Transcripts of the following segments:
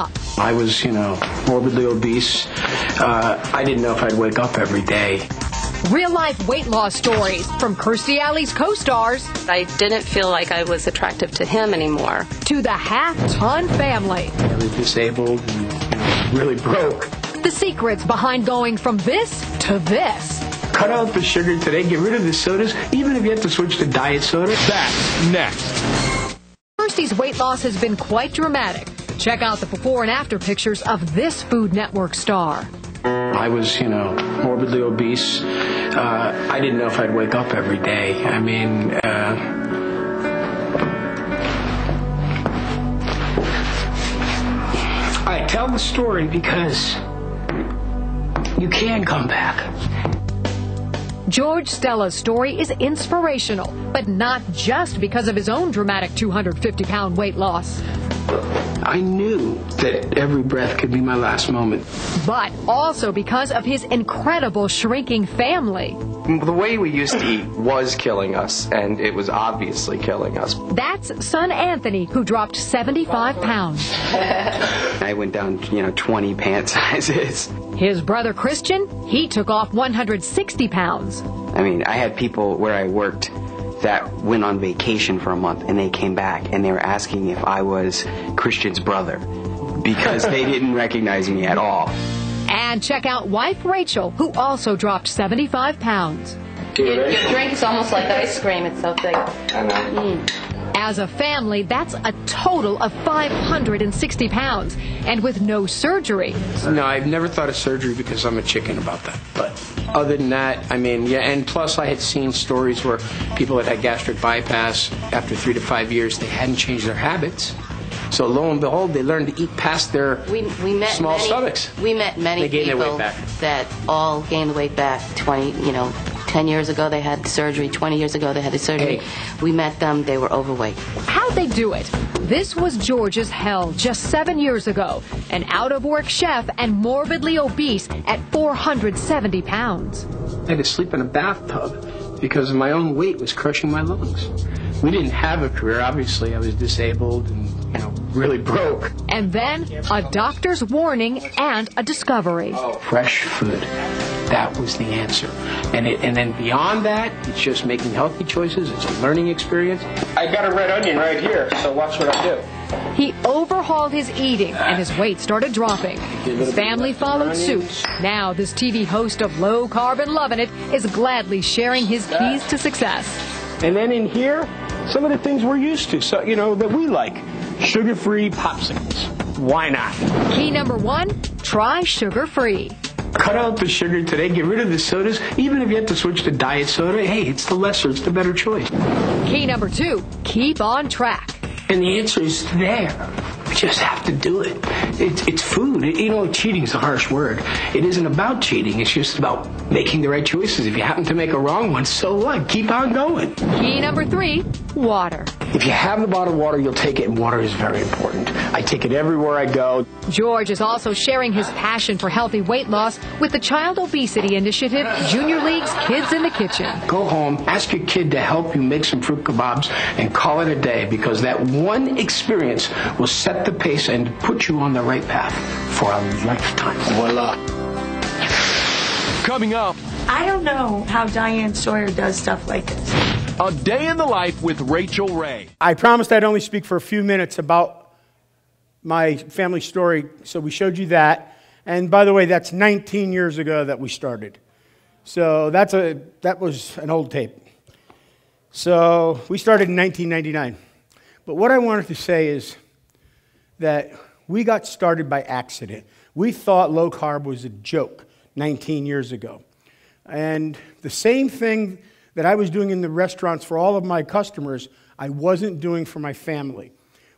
top. I was, you know, morbidly obese. Uh, I didn't know if I'd wake up every day. Real life weight loss stories from Kirstie Alley's co stars I didn't feel like I was attractive to him anymore. to the half ton family. I was disabled and really broke. The secrets behind going from this to this. Cut out the sugar today, get rid of the sodas, even if you have to switch to diet soda. That's next. Kirstie's weight loss has been quite dramatic. Check out the before and after pictures of this Food Network star. I was, you know, morbidly obese. Uh, I didn't know if I'd wake up every day. I mean, uh, I tell the story because you can come back. George Stella's story is inspirational, but not just because of his own dramatic 250 pound weight loss, I knew that every breath could be my last moment. but also because of his incredible shrinking family. The way we used to eat was killing us, and it was obviously killing us. That's son Anthony, who dropped 75 pounds. I went down, you know, 20 pant sizes. His brother Christian, he took off 160 pounds. I mean, I had people where I worked that went on vacation for a month and they came back and they were asking if I was Christian's brother because they didn't recognize me at all. And check out wife Rachel, who also dropped 75 pounds. Your, your drink is almost like ice cream. It's so thick. I know. Mm. As a family, that's a total of 560 pounds, and with no surgery. No, I've never thought of surgery because I'm a chicken about that. But other than that, I mean, yeah, and plus I had seen stories where people that had gastric bypass after three to five years, they hadn't changed their habits. So lo and behold, they learned to eat past their We, we met small many, stomachs. We met many They people back. that all gained the weight back. Twenty, you know, ten years ago they had surgery. Twenty years ago they had the surgery. Hey. We met them; they were overweight. How'd they do it? This was George's hell just seven years ago. An out of work chef and morbidly obese at 470 pounds. I had to sleep in a bathtub because my own weight was crushing my lungs. We didn't have a career, obviously. I was disabled and, you know, really broke. And then a doctor's warning and a discovery. Oh, fresh food. That was the answer. And it, and then beyond that, it's just making healthy choices. It's a learning experience. I got a red onion right here, so watch what I do. He overhauled his eating and his weight started dropping. His family followed suit. Now, this TV host of Low Carb and Lovin' It is gladly sharing his keys to success. And then in here, some of the things we're used to, so you know, that we like. Sugar-free popsicles. Why not? Key number one try sugar free. Cut out the sugar today, get rid of the sodas. Even if you have to switch to diet soda, hey, it's the lesser, it's the better choice. Key number two keep on track. And the answer is there. We just have to do it. It's, it's food. It- you know, cheating is a harsh word. It isn't about cheating. It's just about making the right choices. If you happen to make a wrong one, so what? Keep on going. Key number three water. If you have the bottled water, you'll take it, and water is very important. I take it everywhere I go. George is also sharing his passion for healthy weight loss with the Child Obesity Initiative, Junior League's Kids in the Kitchen. Go home, ask your kid to help you make some fruit kebabs, and call it a day because that one experience will set the pace and put you on the right path for a lifetime. Voila. Coming up, I don't know how Diane Sawyer does stuff like this. A day in the life with Rachael Ray. I promised I'd only speak for a few minutes about my family story, so we showed you that. And by the way, that's 19 years ago that we started. So that's a, that was an old tape. So we started in 1999. But what I wanted to say is that we got started by accident. We thought low carb was a joke 19 years ago. And the same thing that I was doing in the restaurants for all of my customers, I wasn't doing for my family.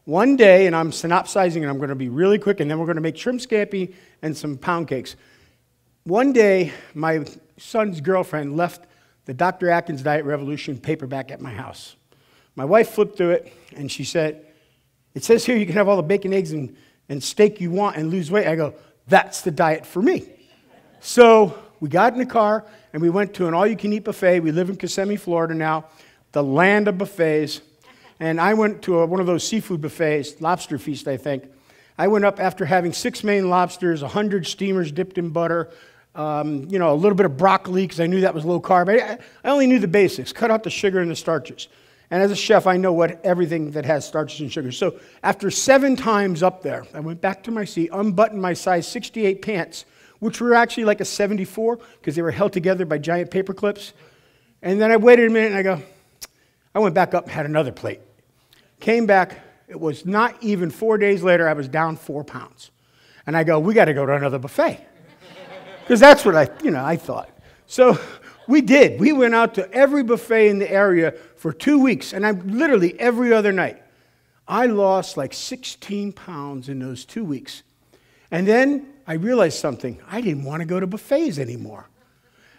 One day, and I'm synopsizing and I'm going to be really quick, and then we're going to make shrimp scampi and some pound cakes. One day, my son's girlfriend left the Dr. Atkins Diet Revolution paperback at my house. My wife flipped through it and she said, It says here you can have all the bacon, eggs, and, and steak you want and lose weight. I go, That's the diet for me. So we got in the car and we went to an all you can eat buffet. We live in Kissimmee, Florida now, the land of buffets. And I went to a, one of those seafood buffets, Lobster Feast, I think. I went up after having six Maine lobsters, 100 steamers dipped in butter, um, you know, a little bit of broccoli because I knew that was low carb. I, I only knew the basics, cut out the sugar and the starches. And as a chef, I know what everything that has starches and sugars. So after seven times up there, I went back to my seat, unbuttoned my size 68 pants, which were actually like a 74 because they were held together by giant paper clips. And then I waited a minute and I go, I went back up and had another plate. Came back, it was not even four days later, I was down four pounds. And I go, we got to go to another buffet. Because that's what I, you know, I thought. So we did. We went out to every buffet in the area for two weeks, and I literally every other night. I lost like 16 pounds in those two weeks. And then I realized something. I didn't want to go to buffets anymore.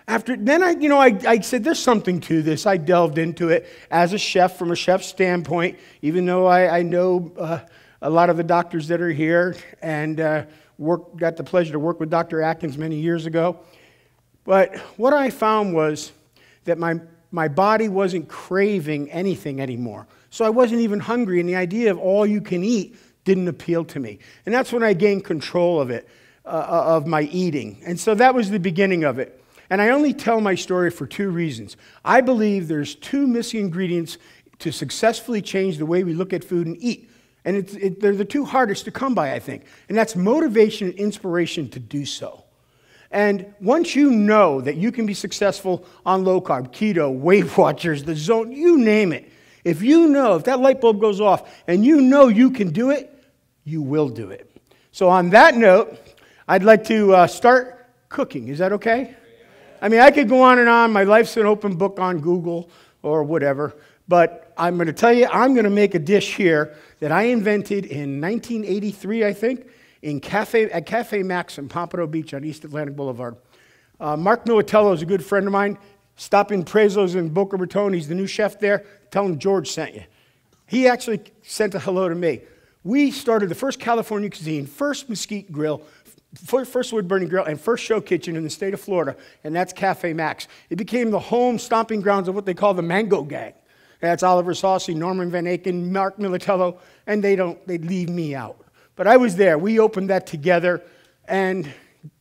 After then, I, you know, I, I said there's something to this. I delved into it as a chef from a chef's standpoint, even though I, I know uh, a lot of the doctors that are here and uh, work, got the pleasure to work with Dr. Atkins many years ago. But what I found was that my, my body wasn't craving anything anymore. So I wasn't even hungry, and the idea of all you can eat didn't appeal to me. And that's when I gained control of it, uh, uh of my eating. And so that was the beginning of it. And I only tell my story for two reasons. I believe there's two missing ingredients to successfully change the way we look at food and eat. And it, they're the two hardest to come by, I think. And that's motivation and inspiration to do so. And once you know that you can be successful on low carb, keto, Weight Watchers, the zone, you name it, if you know, if that light bulb goes off and you know you can do it, you will do it. So, on that note, I'd like to uh, start cooking. Is that okay? I mean, I could go on and on. My life's an open book on Google or whatever. But I'm going to tell you, I'm going to make a dish here that I invented in 1983, I think, in Cafe, at Cafe Max in Pompano Beach on East Atlantic Boulevard. Uh, Mark Militello is a good friend of mine. Stop in Prezzo's in Boca Raton. He's the new chef there. Tell him George sent you. He actually sent a hello to me. We started the first California cuisine, first mesquite grill, first wood burning grill, and first show kitchen in the state of Florida, and that's Cafe Max. It became the home stomping grounds of what they call the Mango Gang. That's Oliver Saucy, Norman Van Aken, Mark Militello, and they don't, they leave me out. But I was there. We opened that together, and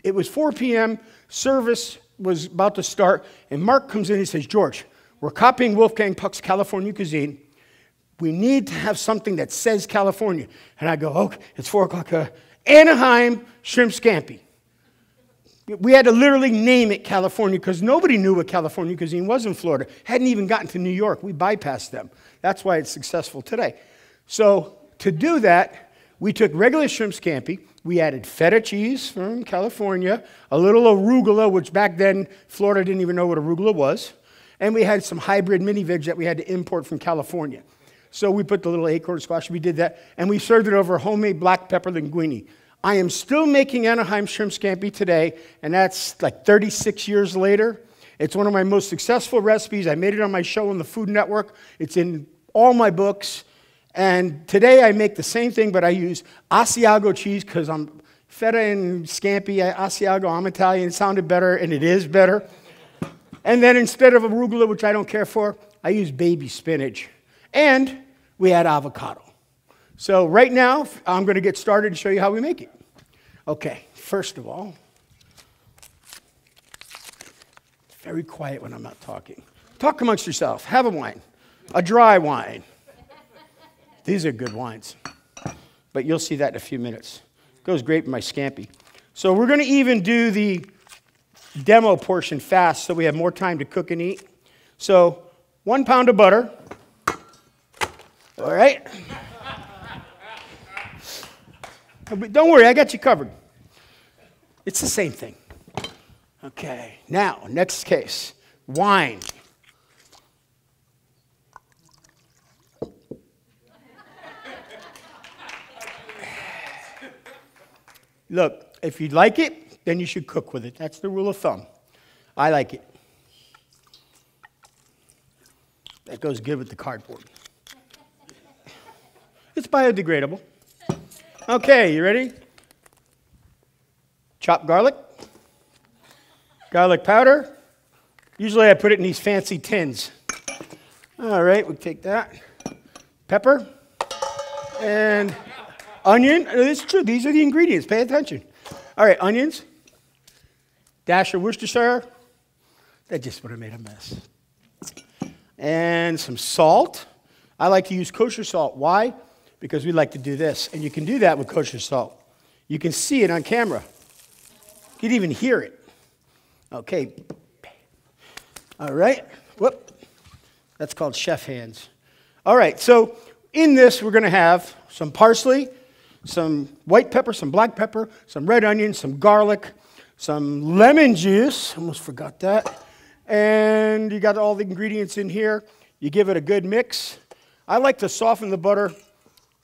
it was 4 p.m. Service was about to start, and Mark comes in and says, George, we're copying Wolfgang Puck's California cuisine. We need to have something that says California. And I go, okay, it's 4 o'clock. Uh, Anaheim shrimp scampi. We had to literally name it California because nobody knew what California cuisine was in Florida. Hadn't even gotten to New York. We bypassed them. That's why it's successful today. So, to do that, we took regular shrimp scampi. We added feta cheese from California, a little arugula, which back then Florida didn't even know what arugula was. And we had some hybrid mini veg that we had to import from California. So we put the little acorn squash, we did that, and we served it over homemade black pepper linguine. I am still making Anaheim shrimp scampi today, and that's like 36 years later. It's one of my most successful recipes. I made it on my show on the Food Network. It's in all my books. And today I make the same thing, but I use Asiago cheese because I'm feta and scampi. Asiago, I'm Italian. It sounded better, and it is better. And then instead of arugula, which I don't care for, I use baby spinach. And we add avocado. So, right now, I'm going to get started and show you how we make it. Okay, first of all, very quiet when I'm not talking. Talk amongst yourself. Have a wine, a dry wine. These are good wines, but you'll see that in a few minutes. Goes great with my scampi. So, we're going to even do the demo portion fast so we have more time to cook and eat. So, one pound of butter. All right. Uh, don't worry, I got you covered. It's the same thing. Okay, now, next case wine. Look, if you like it, then you should cook with it. That's the rule of thumb. I like it. That goes good with the cardboard. It's biodegradable. Okay, you ready? Chopped garlic, garlic powder. Usually I put it in these fancy tins. All right, we take that. Pepper and Onion, uh, it's true. These are the ingredients. Pay attention. All right, onions, dash of Worcestershire. That just would have made a mess. And some salt. I like to use kosher salt. Why? Because we like to do this. And you can do that with kosher salt. You can see it on camera. You can even hear it. Okay. All right. Whoop. That's called chef hands. All right. So in this, we're going to have some parsley, some white pepper, some black pepper, some red onion, some garlic, some lemon juice. Almost forgot that. And you got all the ingredients in here. You give it a good mix. I like to soften the butter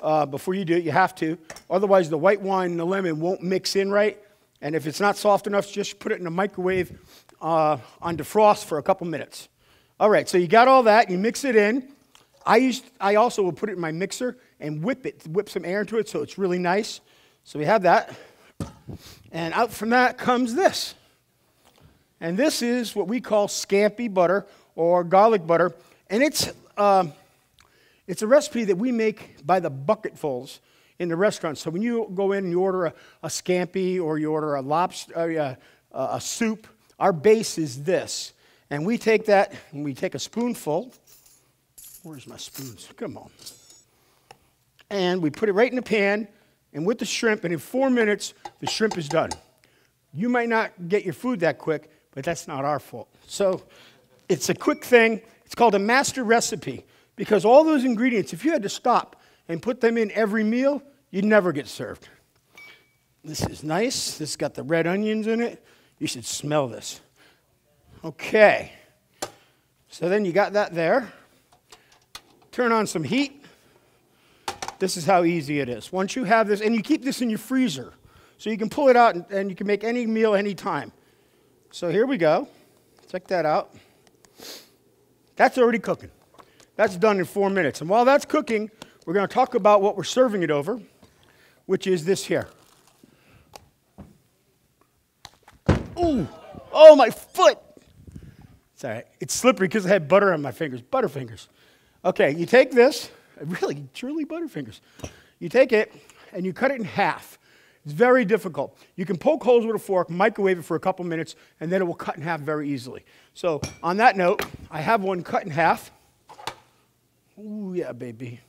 uh, before you do it. You have to. Otherwise, the white wine and the lemon won't mix in right. And if it's not soft enough, just put it in the microwave uh, on defrost for a couple minutes. All right, so you got all that. You mix it in. I, used, I also will put it in my mixer and whip it, whip some air into it so it's really nice. So we have that. And out from that comes this. And this is what we call scampi butter or garlic butter. And it's, uh, it's a recipe that we make by the bucketfuls in the restaurant. So when you go in and you order a, a scampi or you order a lobster, uh, a soup, our base is this. And we take that and we take a spoonful. Where's my spoons? Come on. And we put it right in the pan and with the shrimp, and in four minutes, the shrimp is done. You might not get your food that quick, but that's not our fault. So it's a quick thing. It's called a master recipe because all those ingredients, if you had to stop and put them in every meal, you'd never get served. This is nice. This has got the red onions in it. You should smell this. Okay. So then you got that there. Turn on some heat. This is how easy it is. Once you have this, and you keep this in your freezer, so you can pull it out and, and you can make any meal anytime. So here we go. Check that out. That's already cooking. That's done in four minutes. And while that's cooking, we're going to talk about what we're serving it over, which is this here. Ooh, oh, my foot. Right. It's slippery because I had butter on my fingers. Butterfingers. Okay, you take this, really, truly butterfingers. You take it and you cut it in half. It's very difficult. You can poke holes with a fork, microwave it for a couple minutes, and then it will cut in half very easily. So, on that note, I have one cut in half. Ooh, yeah, baby.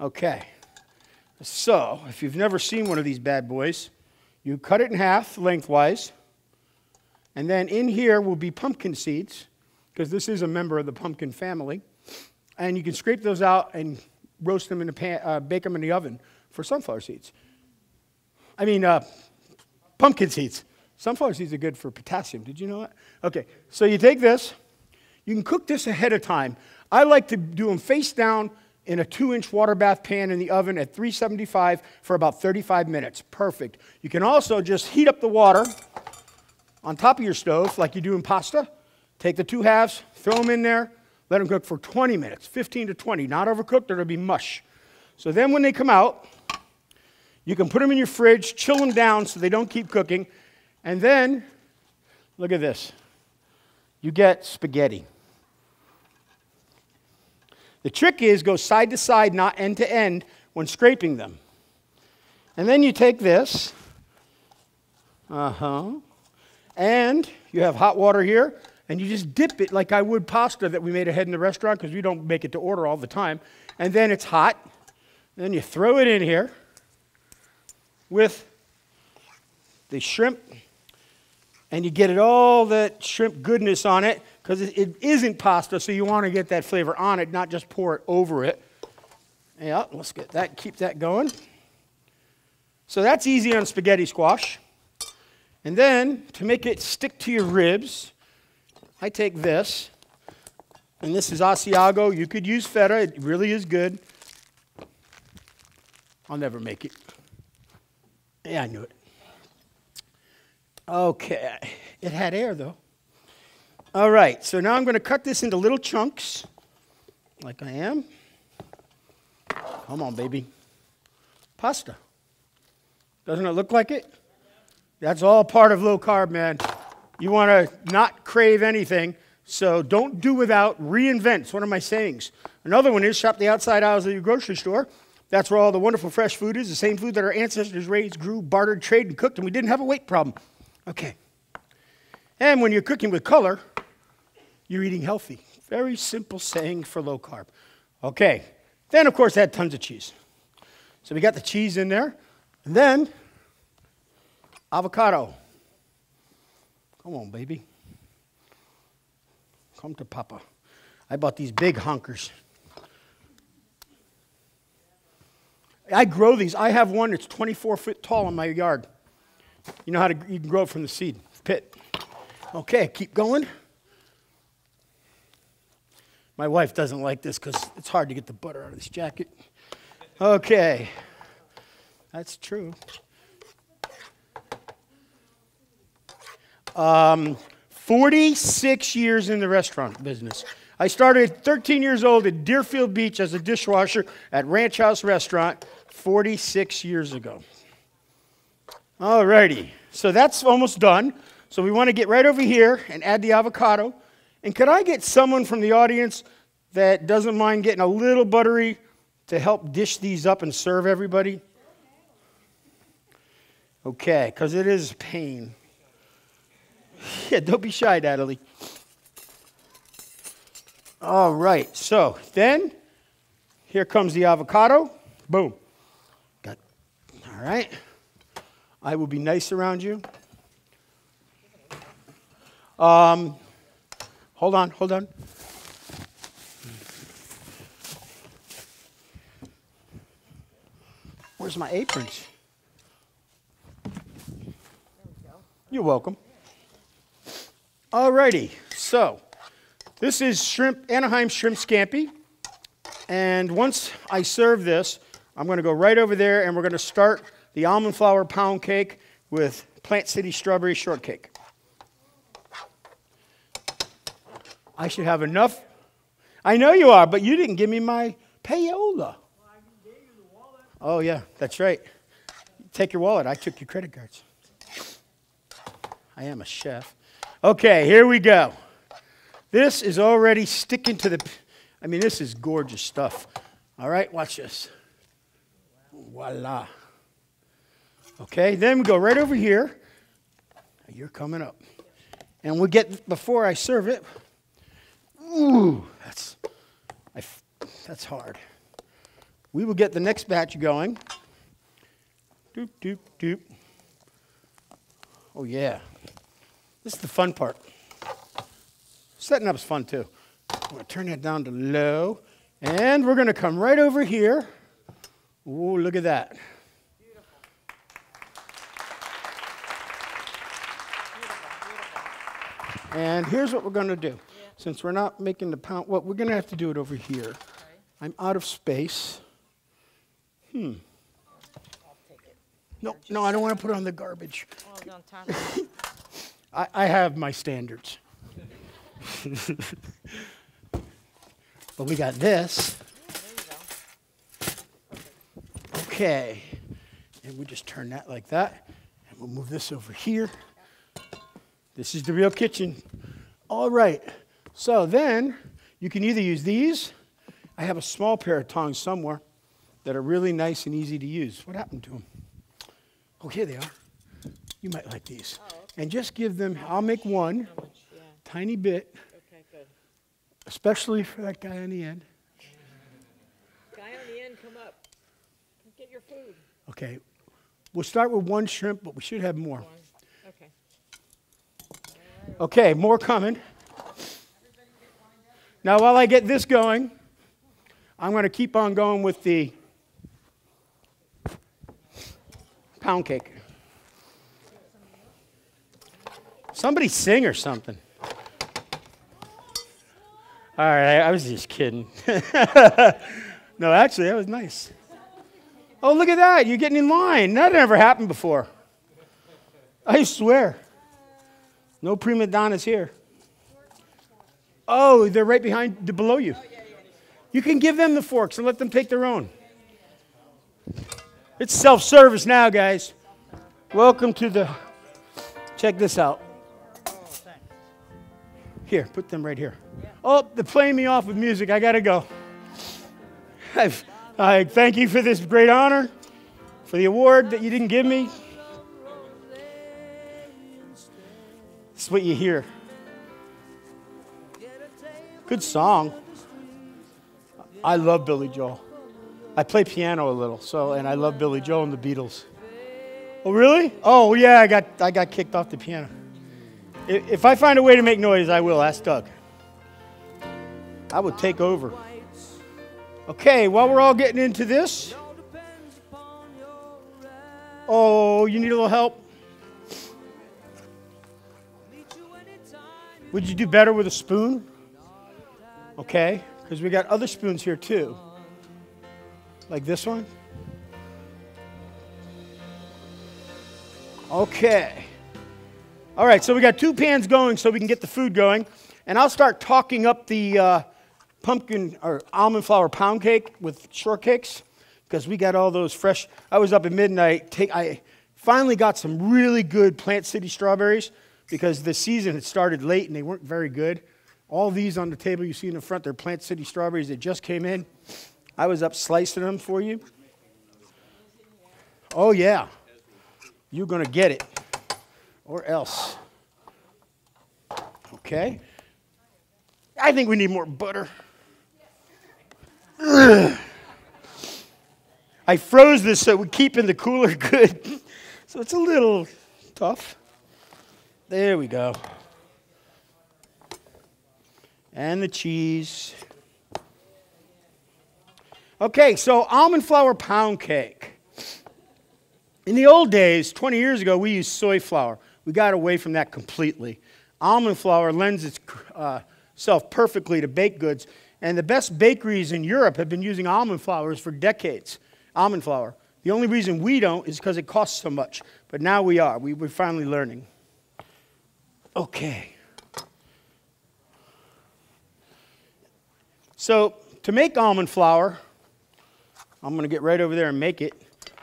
Okay. So, if you've never seen one of these bad boys, you cut it in half lengthwise. And then in here will be pumpkin seeds, because this is a member of the pumpkin family. And you can scrape those out and roast them in the pan, uh, bake them in the oven for sunflower seeds. I mean, uh, pumpkin seeds. Sunflower seeds are good for potassium. Did you know that? Okay, so you take this. You can cook this ahead of time. I like to do them face down in a two inch water bath pan in the oven at 375 for about 35 minutes. Perfect. You can also just heat up the water on top of your stove like you do in pasta. Take the two halves, throw them in there, let them cook for 20 minutes, 15 to 20. Not overcooked, or it'll be mush. So then when they come out, you can put them in your fridge, chill them down so they don't keep cooking, and then look at this. You get spaghetti. The trick is go side to side, not end to end, when scraping them. And then you take this, uh huh, and you have hot water here, and you just dip it like I would pasta that we made ahead in the restaurant because we don't make it to order all the time. And then it's hot. Then you throw it in here with the shrimp, and you get it all that shrimp goodness on it because it, it isn't pasta, so you want to get that flavor on it, not just pour it over it. Yeah, let's get that, keep that going. So that's easy on spaghetti squash. And then to make it stick to your ribs, I take this, and this is Asiago. You could use feta, it really is good. I'll never make it. Yeah, I knew it. Okay, it had air though. All right, so now I'm going to cut this into little chunks, like I am. Come on, baby. Pasta. Doesn't it look like it? That's all part of low carb, man. You want to not crave anything, so don't do without, reinvent. It's one of my sayings. Another one is shop the outside aisles of your grocery store, That's where all the wonderful fresh food is, the same food that our ancestors raised, grew, bartered, traded, and cooked, and we didn't have a weight problem. Okay. And when you're cooking with color, you're eating healthy. Very simple saying for low carb. Okay. Then, of course, add tons of cheese. So we got the cheese in there. And then, avocado. Come on, baby. Come to Papa. I bought these big honkers. I grow these. I have one that's 24 foot tall in my yard. You know how to you can grow it from the seed pit. Okay, keep going. My wife doesn't like this because it's hard to get the butter out of this jacket. Okay, that's true. Um, 46 years in the restaurant business. I started 13 years old at Deerfield Beach as a dishwasher at Ranch House Restaurant 46 years ago. All righty, so that's almost done. So we want to get right over here and add the avocado. And could I get someone from the audience that doesn't mind getting a little buttery to help dish these up and serve everybody? Okay, because it is pain. Yeah, don't be shy, Natalie. All right, so then here comes the avocado. Boom. Got, all right. I will be nice around you. Um, hold on, hold on. Where's my aprons? You're welcome. All righty, so this is shrimp, Anaheim shrimp scampi. And once I serve this, I'm going to go right over there and we're going to start the almond flour pound cake with Plant City strawberry shortcake. I should have enough. I know you are, but you didn't give me my payola. Oh, yeah, that's right. Take your wallet. I took your credit cards. I am a chef. Okay, here we go. This is already sticking to the. I mean, this is gorgeous stuff. All right, watch this. Voila. Okay, then we go right over here. You're coming up. And we get, before I serve it, ooh, that's, I, that's hard. We will get the next batch going. Doop, doop, doop. Oh, yeah. This is the fun part. Setting up is fun too. I'm going to turn that down to low. And we're going to come right over here. Ooh, look at that. Beautiful. And here's what we're going to do. Since we're not making the pound, well, we're going to have to do it over here. I'm out of space. Hmm. No, no, I don't want to put it on the garbage. I, I have my standards. but we got this. Okay. And we just turn that like that. And we'll move this over here. This is the real kitchen. All right. So then you can either use these. I have a small pair of tongs somewhere that are really nice and easy to use. What happened to them? Oh, here they are. You might like these. Oh, okay. And just give them, I'll make one yeah. tiny bit. Okay, good. Especially for that guy on the end. Guy on the end, come up. Get your food. Okay. We'll start with one shrimp, but we should have more. Okay. Okay, more coming. Now, while I get this going, I'm going to keep on going with the pound cake. Somebody sing or something. All right, I was just kidding. no, actually, that was nice. Oh, look at that. You're getting in line. That never happened before. I swear. No prima donnas here. Oh, they're right behind, below you. Oh, you can give them the forks and let them take their own. It's self service now, guys. Welcome to the. Check this out. Here, put them right here. Oh, they're playing me off with music. I gotta go. I've, I thank you for this great honor, for the award that you didn't give me. It's what you hear. Good song. I love Billy Joel. I play piano a little, so and I love Billy Joel and the Beatles. Oh really? Oh yeah, I got I got kicked off the piano. If, I find a way to make noise, I will. Ask Doug. I would take over. Okay, while we're all getting into this, oh, you need a little help? Would you do better with a spoon? Okay, because we got other spoons here too. Like this one. Okay. All right, so we got two pans going so we can get the food going. And I'll start talking up the uh, pumpkin or almond flour pound cake with shortcakes because we got all those fresh. I was up at midnight. Take, I finally got some really good Plant City strawberries because the season had started late and they weren't very good. All these on the table you see in the front, they're Plant City strawberries that just came in. I was up slicing them for you. Oh, yeah. You're going to get it. Or else. Okay. I think we need more butter. I froze this so we keep in the cooler good. so it's a little tough. There we go. And the cheese. Okay, so almond flour pound cake. In the old days, 20 years ago, we used soy flour. We got away from that completely. Almond flour lends itself uh, perfectly to baked goods, and the best bakeries in Europe have been using almond flours for decades. Almond flour. The only reason we don't is because it costs so much. But now we are. We, we're finally learning. Okay. So, to make almond flour, I'm going to get right over there and make it.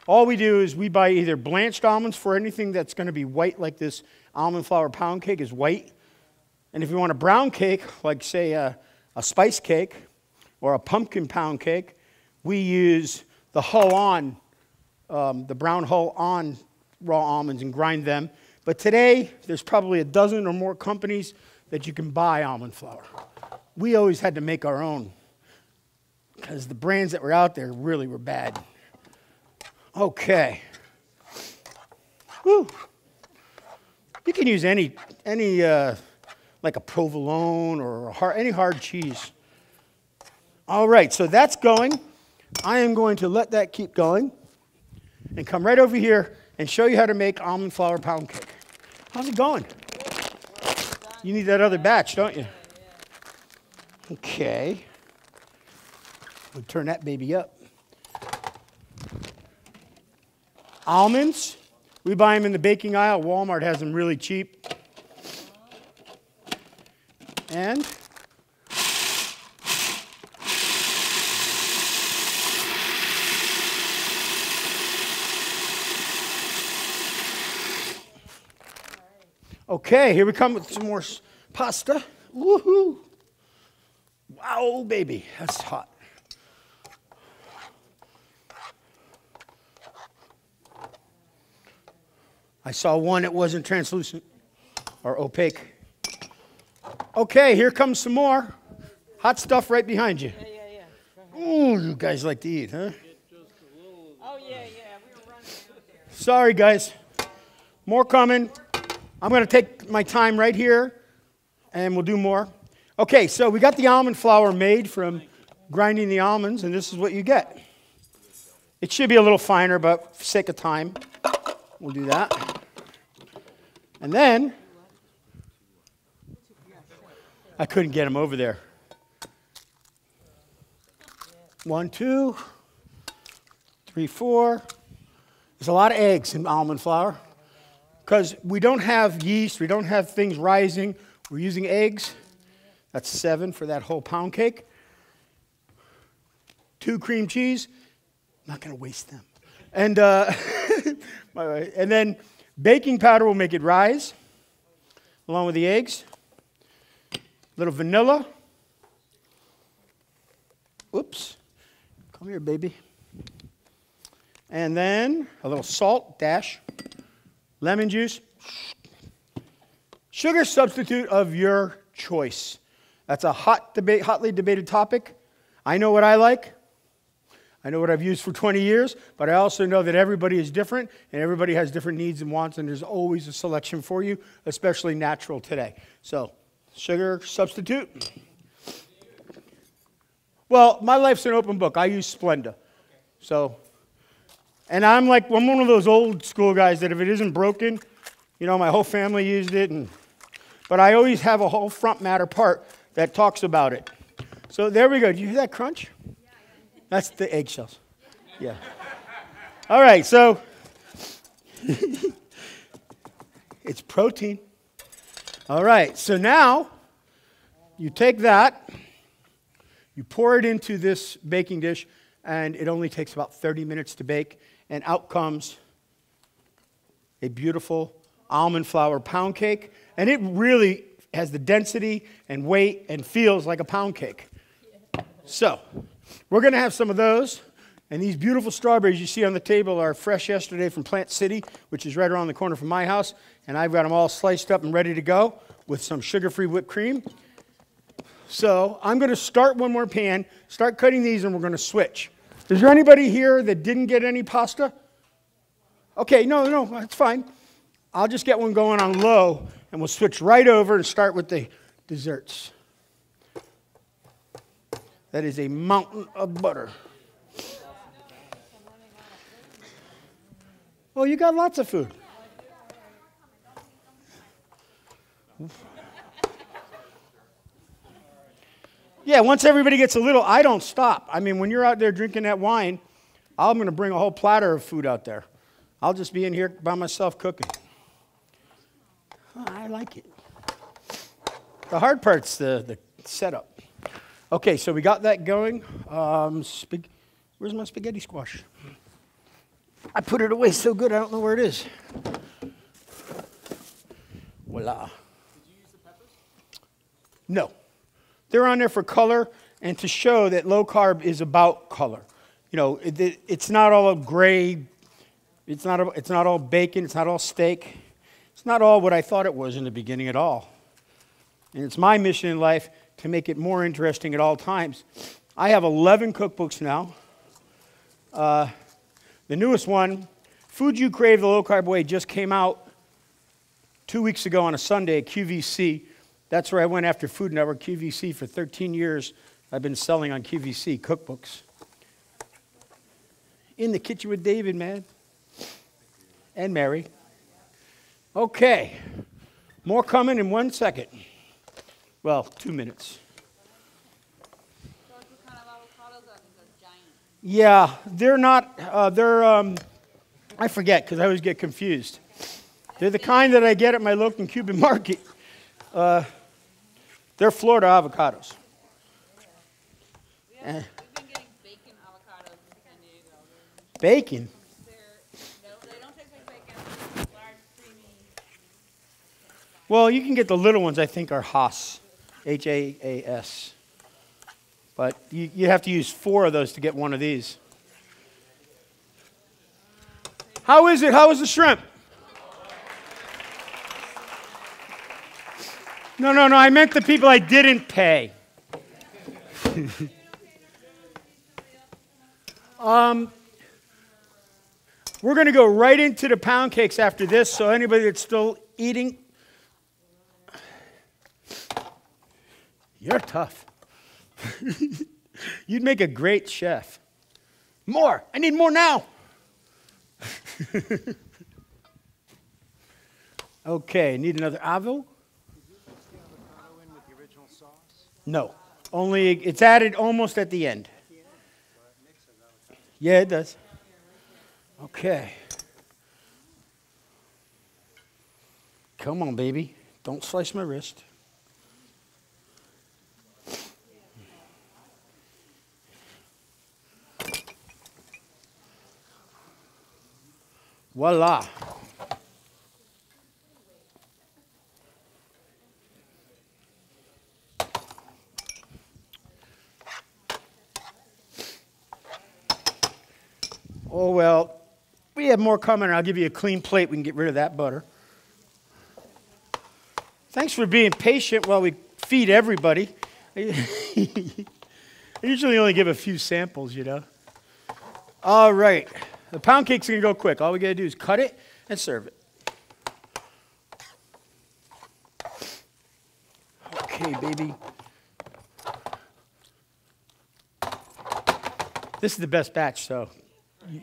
All we do is we buy either blanched almonds for anything that's going to be white, like this almond flour pound cake is white. And if you want a brown cake, like say a, a spice cake or a pumpkin pound cake, we use the hull on, um, the brown hull on raw almonds and grind them. But today, there's probably a dozen or more companies that you can buy almond flour. We always had to make our own because the brands that were out there really were bad. Okay. Woo. You can use any, any uh, like a provolone or a hard, any hard cheese. All right, so that's going. I am going to let that keep going and come right over here and show you how to make almond flour pound cake. How's it going? You need that other batch, don't you? Okay. We'll turn that baby up. Almonds, we buy them in the baking aisle. Walmart has them really cheap. And Okay, here we come with some more pasta. Woohoo! Wow, baby, that's hot. I saw one that wasn't translucent or opaque. Okay, here comes some more. Hot stuff right behind you. Yeah, yeah, yeah. Ooh, you guys like to eat, huh? Oh, yeah, yeah. We were running out there. Sorry, guys. More coming. I'm going to take my time right here and we'll do more. Okay, so we got the almond flour made from grinding the almonds, and this is what you get. It should be a little finer, but for sake of time, we'll do that. And then, I couldn't get him over there. One, two, three, four. There's a lot of eggs in almond flour because we don't have yeast, we don't have things rising. We're using eggs. That's seven for that whole pound cake. Two cream cheese. I'm not going to waste them. And, uh, and then baking powder will make it rise along with the eggs. A little vanilla. Oops. Come here, baby. And then a little salt, dash, lemon juice, sugar substitute of your choice. That's a hot debate, hotly debated topic. I know what I like. I know what I've used for 20 years, but I also know that everybody is different and everybody has different needs and wants, and there's always a selection for you, especially natural today. So, sugar substitute. Well, my life's an open book. I use Splenda. So, and I'm like, I'm one of those old school guys that if it isn't broken, you know, my whole family used it. And, but I always have a whole front matter part that talks about it. So there we go. Do you hear that crunch? That's the eggshells. Yeah. All right, so it's protein. All right, so now you take that, you pour it into this baking dish, and it only takes about 30 minutes to bake, and out comes a beautiful almond flour pound cake, and it really has the density and weight and feels like a pound cake. So, we're going to have some of those. And these beautiful strawberries you see on the table are fresh yesterday from Plant City, which is right around the corner from my house. And I've got them all sliced up and ready to go with some sugar free whipped cream. So I'm going to start one more pan, start cutting these, and we're going to switch. Is there anybody here that didn't get any pasta? Okay, no, no, that's fine. I'll just get one going on low, and we'll switch right over and start with the desserts. That is a mountain of butter. Oh, you got lots of food. Yeah, once everybody gets a little, I don't stop. I mean, when you're out there drinking that wine, I'm going to bring a whole platter of food out there. I'll just be in here by myself cooking. Like it. The hard part's the, the setup. Okay, so we got that going. Um, Where's my spaghetti squash? I put it away so good, I don't know where it is. Voila. No. They're on there for color and to show that low carb is about color. You know, it, it, it's not all gray, it's not, a, it's not all bacon, it's not all steak. It's not all what I thought it was in the beginning at all. And it's my mission in life to make it more interesting at all times. I have 11 cookbooks now. Uh, the newest one, Food You Crave the Low Carb Way, just came out two weeks ago on a Sunday at QVC. That's where I went after Food Network, QVC, for 13 years. I've been selling on QVC cookbooks. In the kitchen with David, man. And Mary. Okay. More coming in one second. Well, two minutes. Yeah, they're not, uh, they're, um, I forget because I always get confused. They're the kind that I get at my local Cuban market. Uh, they're Florida avocados. Eh. Bacon? Well, you can get the little ones, I think, are Haas, H A A S. But you, you have to use four of those to get one of these. How is it? How is the shrimp? No, no, no. I meant the people I didn't pay. um, we're going to go right into the pound cakes after this. So anybody that's still eating, you're tough. You'd make a great chef. More. I need more now. okay, need another avo? No. Only it's added almost at the end. Yeah, it does. Okay. Come on, baby. Don't slice my wrist. Voila. Oh, well, we have more coming. I'll give you a clean plate. We can get rid of that butter. Thanks for being patient while we feed everybody. I usually only give a few samples, you know. All right. The pound cake's going to go quick. All we got to do is cut it and serve it. Okay, baby. This is the best batch, so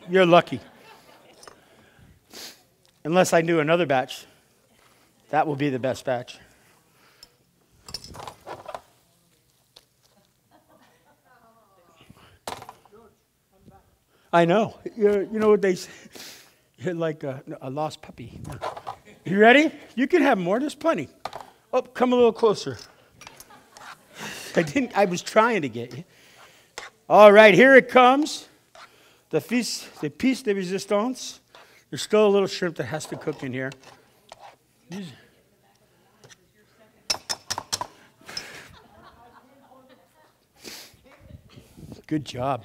you're lucky. Unless I do another batch, that will be the best batch. I know. You're, you know what they say? You're like a, a lost puppy. You ready? You can have more. There's plenty. Oh, come a little closer. I didn't. I was trying to get you. All right, here it comes. The piece, the piece de resistance. There's still a little shrimp that has to cook in here. Good job.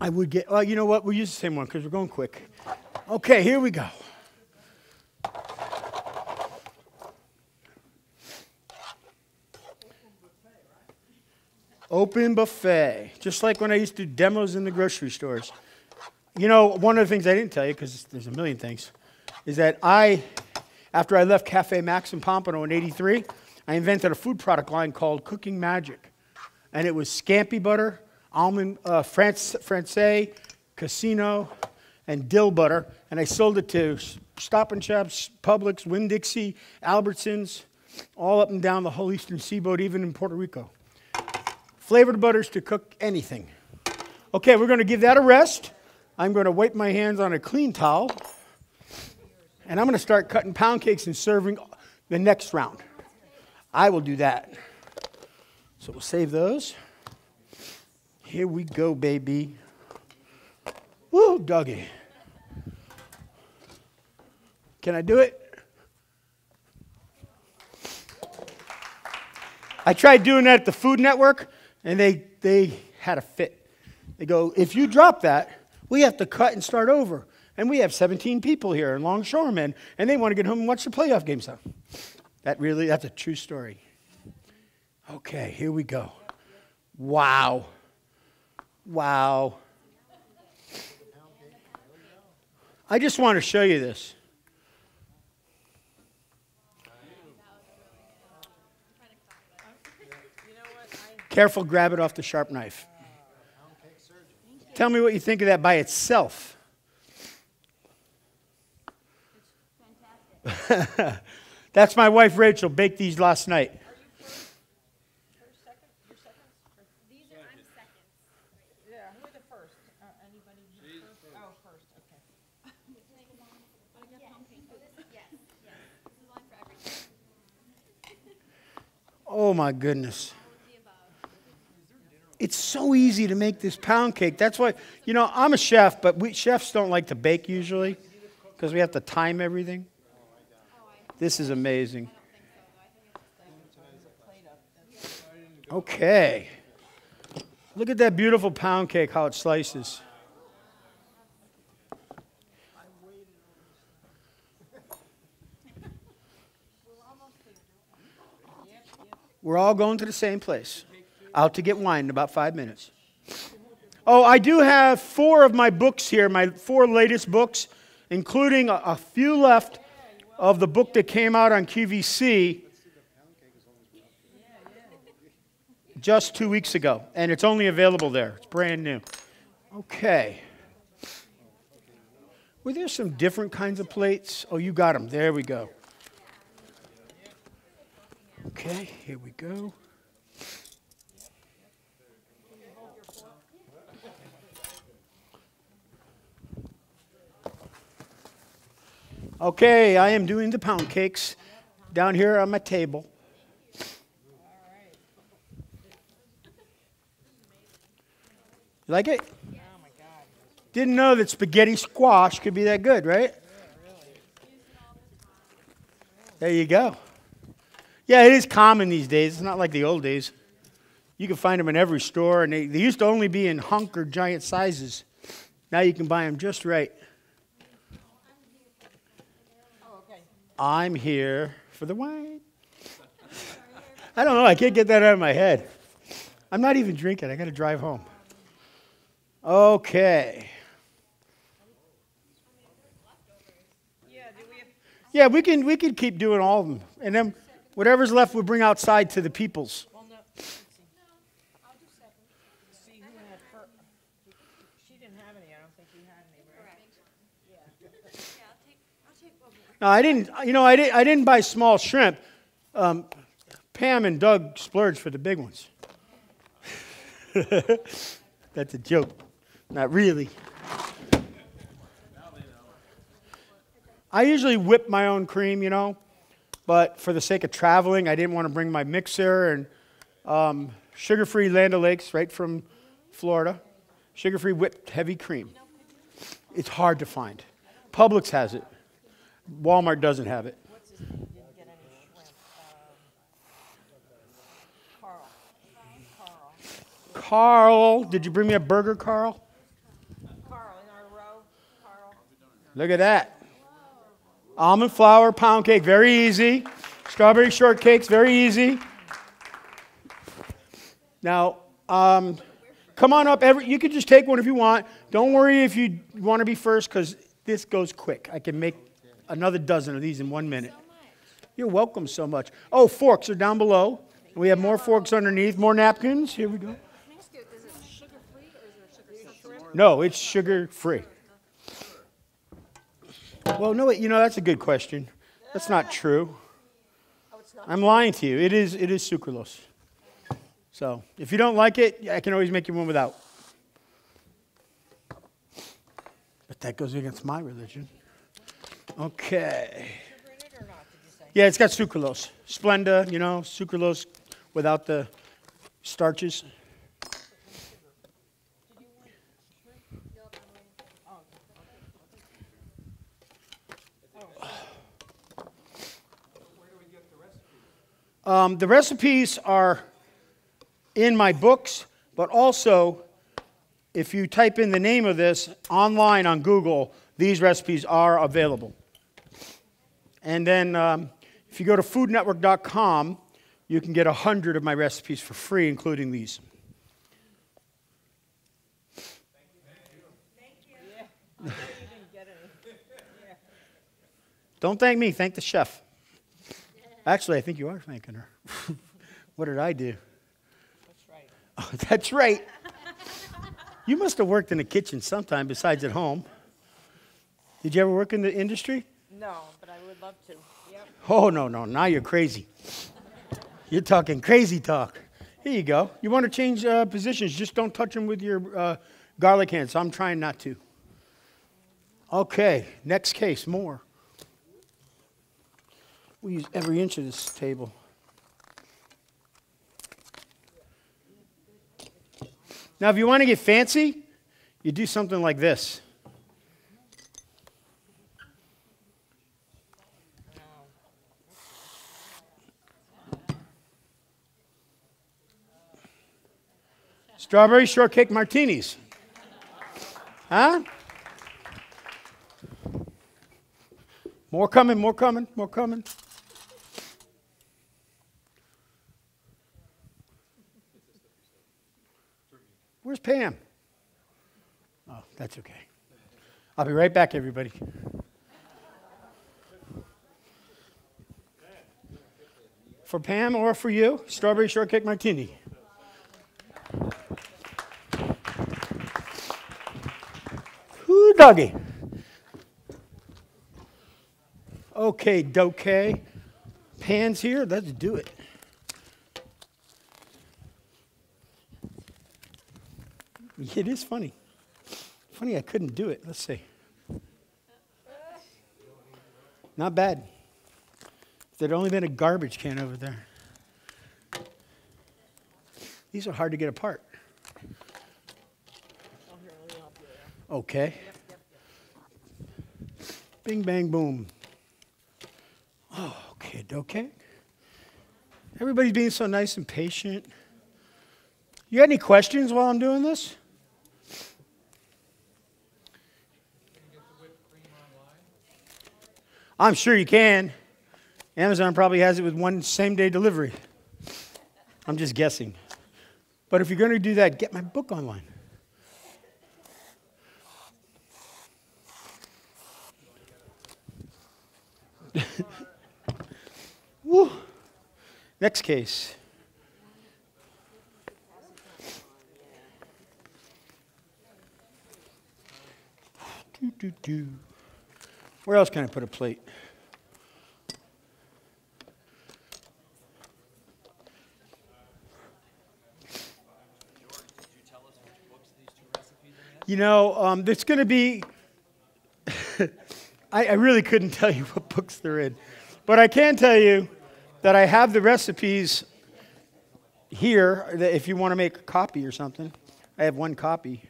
I would get, well, you know what? We'll use the same one because we're going quick. Okay, here we go. Open buffet, just like when I used to do demos in the grocery stores. You know, one of the things I didn't tell you, because there's a million things, is that I, after I left Cafe Max in Pompano in 83, I invented a food product line called Cooking Magic. And it was scampi butter, almond, uh, France, Francais, casino, and dill butter. And I sold it to Stop and Shops, Publix, Winn Dixie, Albertsons, all up and down the whole eastern seaboard, even in Puerto Rico. Flavored butters to cook anything. Okay, we're going to give that a rest. I'm going to wipe my hands on a clean towel. And I'm going to start cutting pound cakes and serving the next round. I will do that. So we'll save those. Here we go, baby. Woo, doggy. Can I do it? I tried doing that at the Food Network, and they, they had a fit. They go, if you drop that, we have to cut and start over. And we have 17 people here and Longshoremen, and they want to get home and watch the playoff game. So that really, that's a true story. Okay, here we go. Wow. Wow. I just want to show you this. Careful, grab it off the sharp knife. Tell me what you think of that by itself. That's my wife Rachel, baked these last night. Oh my goodness. It's so easy to make this pound cake. That's why, you know, I'm a chef, but we chefs don't like to bake usually because we have to time everything. This is amazing. Okay. Look at that beautiful pound cake, how it slices. We're all going to the same place. Out to get wine in about five minutes. Oh, I do have four of my books here, my four latest books, including a, a few left of the book that came out on QVC just two weeks ago. And it's only available there, it's brand new. Okay. Were there some different kinds of plates? Oh, you got them. There we go. Okay, here we go. Okay, I am doing the pound cakes down here on my table. You like it? Didn't know that spaghetti squash could be that good, right? There you go. Yeah, it is common these days. It's not like the old days. You can find them in every store, and they, they used to only be in hunk or giant sizes. Now you can buy them just right. I'm here for the wine. I don't know. I can't get that out of my head. I'm not even drinking. I got to drive home. Okay. Yeah, we can we can keep doing all of them, and then whatever's left we'll bring outside to the peoples. Well, no. See who had fir- She didn't have any. I don't think you had any, right? No, I didn't. You know, I didn't. I didn't buy small shrimp. Um, Pam and Doug splurged for the big ones. That's a joke. Not really. I usually whip my own cream, you know, but for the sake of traveling, I didn't want to bring my mixer and um, sugar-free Land O'Lakes right from Florida. Sugar-free whipped heavy cream. It's hard to find. Publix has it. Walmart doesn't have it. Carl. Carl, did you bring me a burger, Carl? Carl, in our row. Carl. Look at that. Almond flour pound cake, very easy. Strawberry shortcakes, very easy. Now, um, come on up. Every, you can just take one if you want. Don't worry if you want to be first because this goes quick. I can make another dozen of these in one minute. You're welcome so much. Oh, forks are down below. We have more forks underneath, more napkins. Here we go. No, it's sugar free. Well, no, you know, that's a good question. That's not true. I'm lying to you. It is, it is sucralose. So if you don't like it, I can always make you one without. But that goes against my religion. Okay. Yeah, it's got sucralose. Splenda, you know, sucralose without the starches. Um, the recipes are in my books, but also, if you type in the name of this online on Google, these recipes are available. And then, um, if you go to foodnetwork.com, you can get 100 of my recipes for free, including these. Don't thank me, thank the chef. Actually, I think you are thanking her. what did I do? That's right. Oh, that's right. you must have worked in the kitchen sometime besides at home. Did you ever work in the industry? No, but I would love to. Yep. Oh, no, no. Now you're crazy. You're talking crazy talk. Here you go. You want to change uh, positions, just don't touch them with your uh, garlic hands. I'm trying not to. Okay, next case, more. We use every inch of this table. Now, if you want to get fancy, you do something like this. Strawberry shortcake martinis. Huh? More coming, more coming, more coming. Pam? Oh, that's okay. I'll be right back, everybody. For Pam or for you, strawberry shortcake martini. Whoo, doggy. Okay, Dokay. Pans here, let's do it. It is funny. Funny I couldn't do it. Let's see. Not bad. If there'd only been a garbage can over there. These are hard to get apart. Okay. Bing, bang, boom. Oh, okay, okay. Everybody's being so nice and patient. You got any questions while I'm doing this? I'm sure you can. Amazon probably has it with one same day delivery. I'm just guessing. But if you're going to do that, get my book online. Woo. Next case. Do, do, do. Where else can I put a plate? You know, um, there's going to be. I, I really couldn't tell you what books they're in. But I can tell you that I have the recipes here if you want to make a copy or something. I have one copy.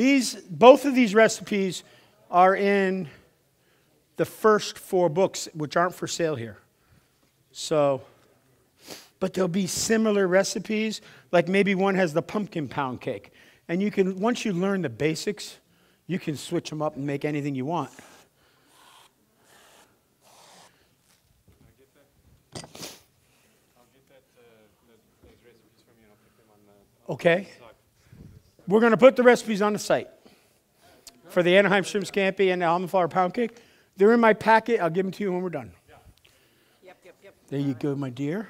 These, both of these recipes are in the first four books, which aren't for sale here. So, but there'll be similar recipes. Like maybe one has the pumpkin pound cake. And you can, once you learn the basics, you can switch them up and make anything you want. Okay. We're going to put the recipes on the site for the Anaheim shrimp scampi and the almond flour pound cake. They're in my packet. I'll give them to you when we're done. Yep, yep, yep. There you go, my dear.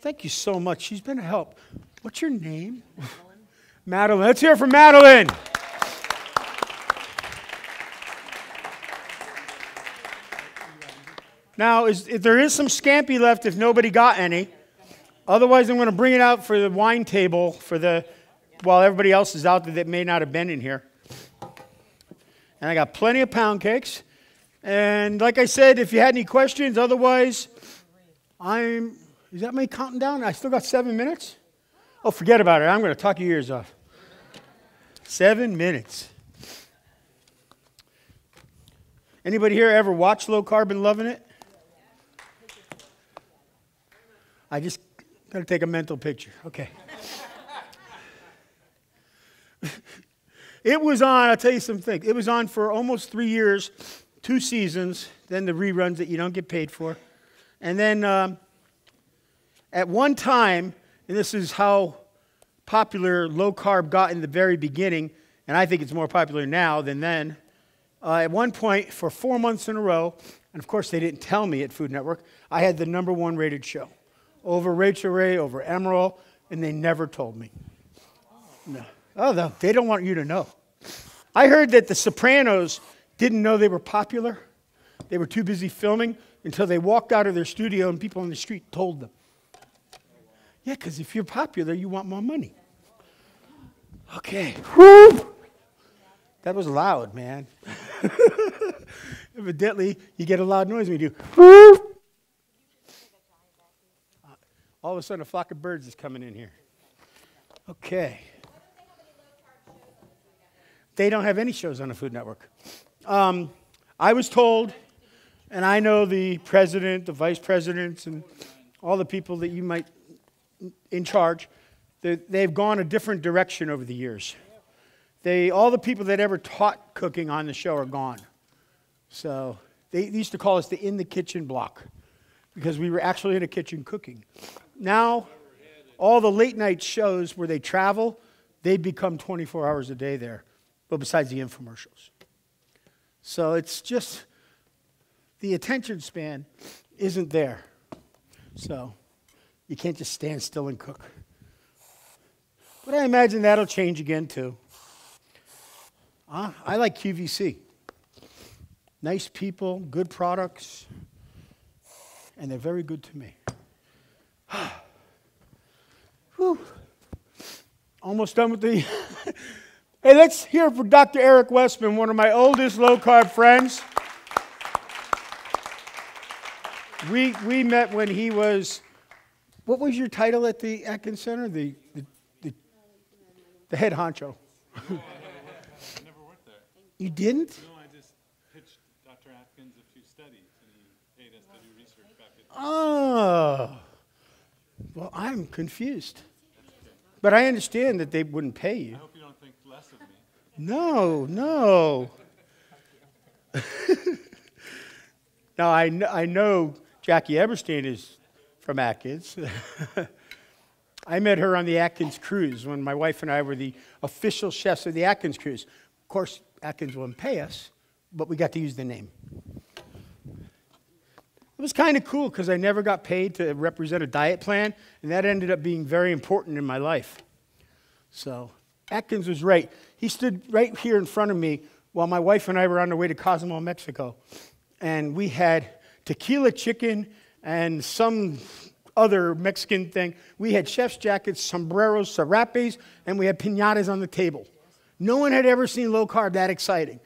Thank you so much. She's been a help. What's your name? Madeline. Let's hear from Madeline. Now, is, if there is some scampi left, if nobody got any, otherwise I'm going to bring it out for the wine table for the while everybody else is out there that may not have been in here. And I got plenty of pound cakes. And like I said, if you had any questions, otherwise, I'm. Is that me counting down? I still got seven minutes? Oh, forget about it. I'm going to talk your ears off. Seven minutes. Anybody here ever watch Low Carb and Loving It? I just got to take a mental picture. Okay. It was on, I'll tell you some things. It was on for almost three years, two seasons, then the reruns that you don't get paid for. And then um, at one time, and this is how popular low carb got in the very beginning, and I think it's more popular now than then. Uh, at one point, for four months in a row, and of course they didn't tell me at Food Network, I had the number one rated show over Rachael Ray, over Emeril, and they never told me. No. Oh, no, they don't want you to know. I heard that the Sopranos didn't know they were popular. They were too busy filming until they walked out of their studio and people on the street told them. Yeah, because if you're popular, you want more money. Okay. Woo! That was loud, man. Evidently, you get a loud noise when you do. All of a sudden, a flock of birds is coming in here. Okay. They don't have any shows on the Food Network. Um, I was told, and I know the president, the vice presidents, and all the people that you might in charge, they've gone a different direction over the years. They, all the people that ever taught cooking on the show are gone. So they, they used to call us the in the kitchen block because we were actually in a kitchen cooking. Now, all the late night shows where they travel, they become 24 hours a day there, but besides the infomercials. So it's just the attention span isn't there. So you can't just stand still and cook. But I imagine that'll change again too. Uh, I like QVC. Nice people, good products, and they're very good to me. Whew. Almost done with the. hey, let's hear from Dr. Eric Westman, one of my oldest low carb friends. We, we met when he was, what was your title at the Atkins Center? The, the, the, the head honcho. I never worked there. You didn't? No, I just pitched Dr. Atkins a few studies, and he paid us to do research back at. Oh. Ah. Well, I'm confused. But I understand that they wouldn't pay you. I hope you don't think less of me. No, no. now, I, kn- I know Jackie Eberstein is from Atkins. I met her on the Atkins cruise when my wife and I were the official chefs of the Atkins cruise. Of course, Atkins wouldn't pay us, but we got to use the name. It was kind of cool because I never got paid to represent a diet plan, and that ended up being very important in my life. So, Atkins was right. He stood right here in front of me while my wife and I were on our way to Cozumel, Mexico. And we had tequila chicken and some other Mexican thing. We had chef's jackets, sombreros, serapes, and we had pinatas on the table. No one had ever seen low carb that exciting.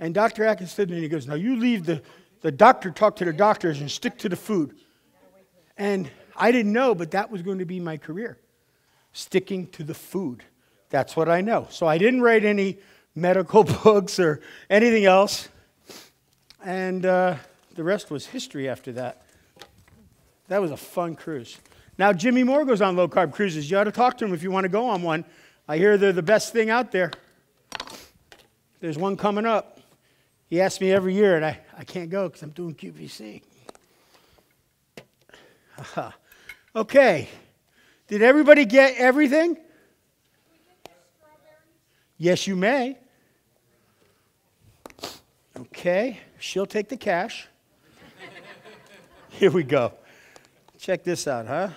And Dr. Atkins stood there and he goes, Now you leave the, the doctor, talk to the doctors, and stick to the food. And I didn't know, but that was going to be my career sticking to the food. That's what I know. So I didn't write any medical books or anything else. And uh, the rest was history after that. That was a fun cruise. Now, Jimmy Moore goes on low carb cruises. You ought to talk to him if you want to go on one. I hear they're the best thing out there. There's one coming up. He asks me every year, and I, I can't go because I'm doing QVC. okay. Did everybody get everything? Yes, you may. Okay, she'll take the cash. Here we go. Check this out, huh?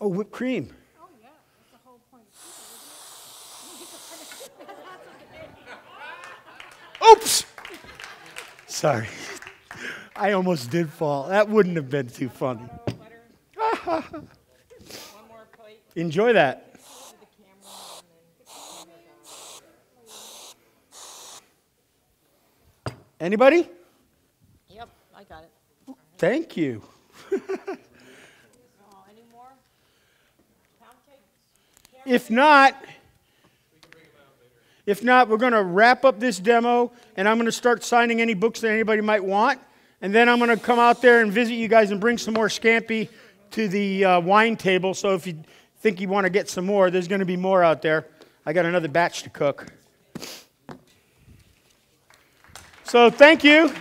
Oh, whipped cream. Oops! Sorry. I almost did fall. That wouldn't have been too funny. Enjoy that. Anybody? Yep, I got it. Thank you. Any more? Pound cakes? If not, if not, we're going to wrap up this demo and I'm going to start signing any books that anybody might want. And then I'm going to come out there and visit you guys and bring some more scampi to the uh, wine table. So if you think you want to get some more, there's going to be more out there. I got another batch to cook. So thank you.